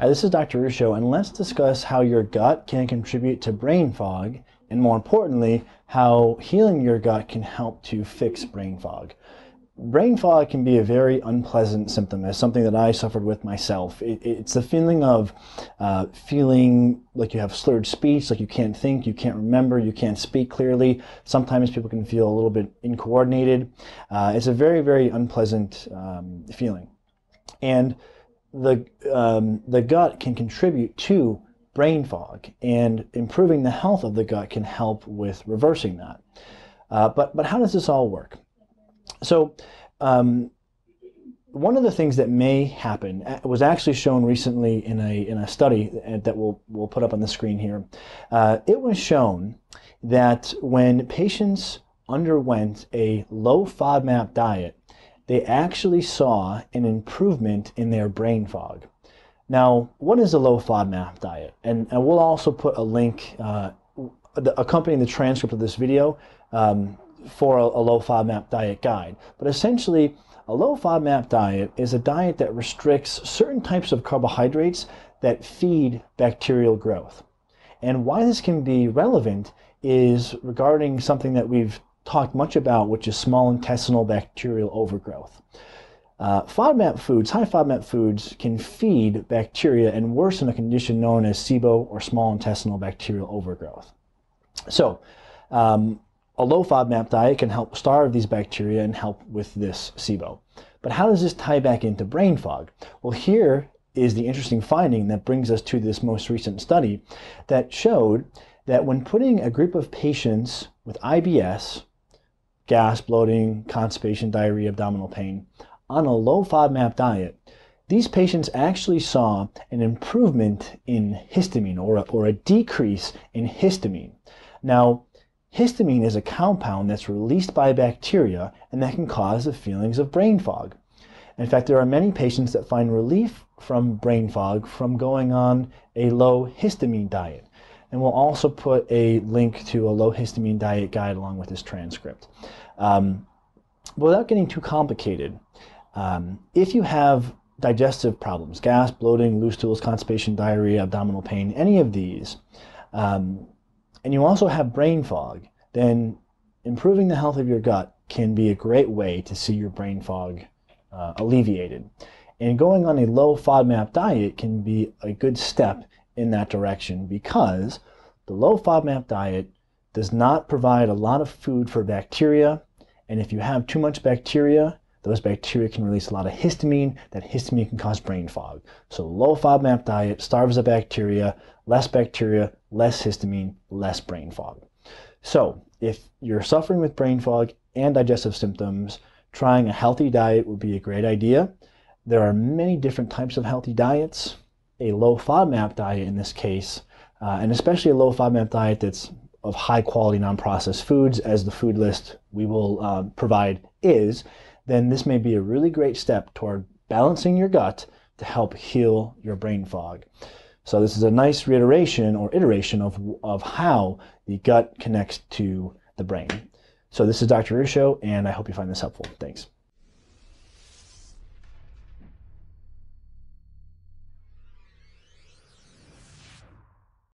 Hi, this is Dr. Ruscio, and let's discuss how your gut can contribute to brain fog, and more importantly, how healing your gut can help to fix brain fog. Brain fog can be a very unpleasant symptom. It's something that I suffered with myself. It, it's the feeling of uh, feeling like you have slurred speech, like you can't think, you can't remember, you can't speak clearly. Sometimes people can feel a little bit incoordinated. Uh, it's a very, very unpleasant um, feeling. And the, um, the gut can contribute to brain fog, and improving the health of the gut can help with reversing that. Uh, but, but how does this all work? So, um, one of the things that may happen uh, was actually shown recently in a, in a study that we'll, we'll put up on the screen here. Uh, it was shown that when patients underwent a low FODMAP diet, they actually saw an improvement in their brain fog. Now, what is a low FODMAP diet? And, and we'll also put a link uh, accompanying the transcript of this video um, for a, a low FODMAP diet guide. But essentially, a low FODMAP diet is a diet that restricts certain types of carbohydrates that feed bacterial growth. And why this can be relevant is regarding something that we've talked much about, which is small intestinal bacterial overgrowth. Uh, FODMAP foods, high FODMAP foods, can feed bacteria and worsen a condition known as SIBO or small intestinal bacterial overgrowth. So, um, a low FODMAP diet can help starve these bacteria and help with this SIBO. But how does this tie back into brain fog? Well, here is the interesting finding that brings us to this most recent study that showed that when putting a group of patients with IBS gas, bloating, constipation, diarrhea, abdominal pain on a low FODMAP diet, these patients actually saw an improvement in histamine or a, or a decrease in histamine. Now, histamine is a compound that's released by bacteria and that can cause the feelings of brain fog. In fact, there are many patients that find relief from brain fog from going on a low histamine diet. And we'll also put a link to a low histamine diet guide along with this transcript. Um, without getting too complicated, um, if you have digestive problems, gas, bloating, loose stools, constipation, diarrhea, abdominal pain, any of these, um, and you also have brain fog, then improving the health of your gut can be a great way to see your brain fog uh, alleviated. And going on a low FODMAP diet can be a good step in that direction because the low FODMAP diet does not provide a lot of food for bacteria. And if you have too much bacteria, those bacteria can release a lot of histamine. That histamine can cause brain fog. So low FODMAP diet starves the bacteria, less bacteria, less histamine, less brain fog. So if you're suffering with brain fog and digestive symptoms, trying a healthy diet would be a great idea. There are many different types of healthy diets a low FODMAP diet in this case, uh, and especially a low FODMAP diet that's of high quality non-processed foods as the food list we will uh, provide is, then this may be a really great step toward balancing your gut to help heal your brain fog. So this is a nice reiteration or iteration of, of how the gut connects to the brain. So this is Dr. Ruscio, and I hope you find this helpful. Thanks.